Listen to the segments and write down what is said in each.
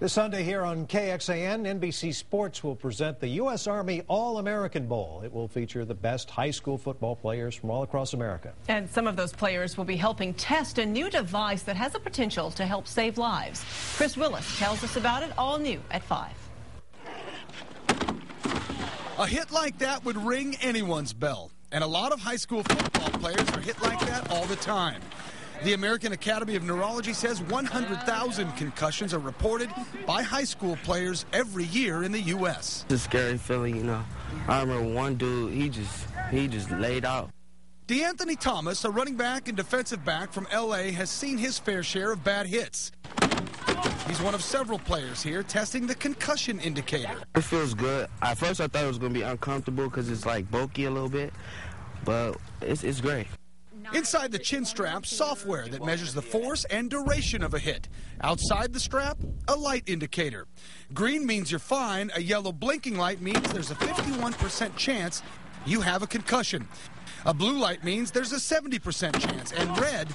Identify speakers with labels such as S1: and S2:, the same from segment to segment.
S1: This Sunday here on KXAN, NBC Sports will present the U.S. Army All-American Bowl. It will feature the best high school football players from all across America.
S2: And some of those players will be helping test a new device that has the potential to help save lives. Chris Willis tells us about it all new at 5.
S3: A hit like that would ring anyone's bell. And a lot of high school football players are hit like that all the time. The American Academy of Neurology says 100,000 concussions are reported by high school players every year in the U.S.
S4: It's a scary feeling, you know. I remember one dude, he just, he just laid out.
S3: DeAnthony Thomas, a running back and defensive back from L.A., has seen his fair share of bad hits. He's one of several players here testing the concussion indicator.
S4: It feels good. At first, I thought it was going to be uncomfortable because it's like bulky a little bit, but it's, it's great.
S3: Inside the chin strap, software that measures the force and duration of a hit. Outside the strap, a light indicator. Green means you're fine. A yellow blinking light means there's a 51% chance you have a concussion. A blue light means there's a 70% chance. And red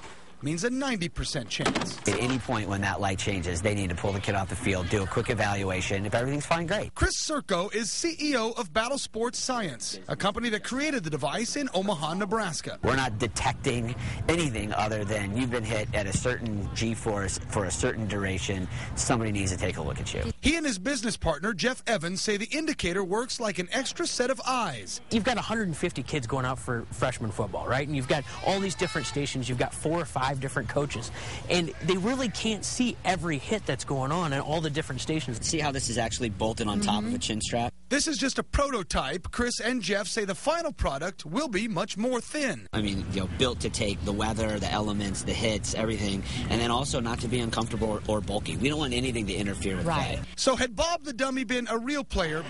S3: means a 90% chance.
S5: At any point when that light changes, they need to pull the kid off the field, do a quick evaluation. If everything's fine, great.
S3: Chris Circo is CEO of Battle Sports Science, a company that created the device in Omaha, Nebraska.
S5: We're not detecting anything other than you've been hit at a certain G-force for a certain duration. Somebody needs to take a look at you.
S3: He and his business partner, Jeff Evans, say the indicator works like an extra set of eyes.
S6: You've got 150 kids going out for freshman football, right? And you've got all these different stations. You've got four or five five different coaches. And they really can't see every hit that's going on at all the different stations.
S5: See how this is actually bolted on top mm -hmm. of a chin strap?
S3: This is just a prototype. Chris and Jeff say the final product will be much more thin.
S5: I mean, you know, built to take the weather, the elements, the hits, everything, and then also not to be uncomfortable or, or bulky. We don't want anything to interfere with right. play.
S3: So had Bob the Dummy been a real player,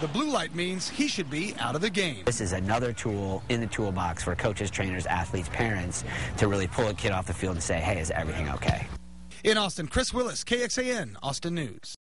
S3: the blue light means he should be out of the game.
S5: This is another tool in the toolbox for coaches, trainers, athletes, parents to really pull a kid off the field and say, hey, is everything okay?
S3: In Austin, Chris Willis, KXAN, Austin News.